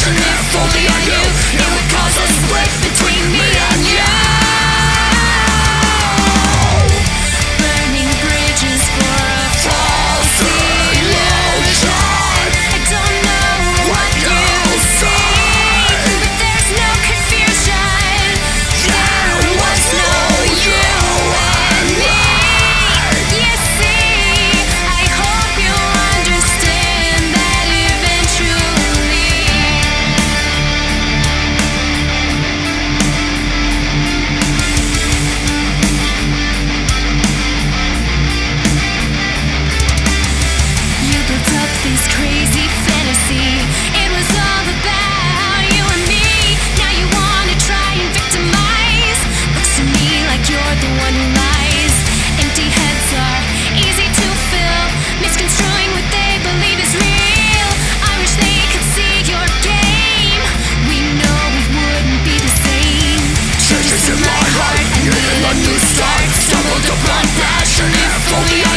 Passionate for the told me